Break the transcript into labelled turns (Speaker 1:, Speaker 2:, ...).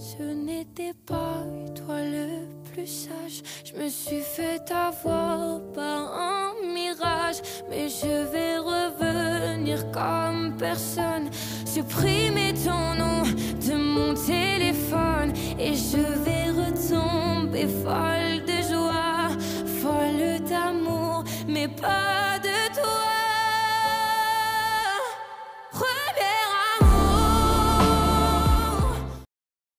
Speaker 1: Ce n'était pas toi le plus sage. Je me suis fait avoir par un mirage. Mais je vais revenir comme personne. Supprimer ton nom de mon téléphone. Et je vais retomber folle de joie, folle d'amour, mais pas de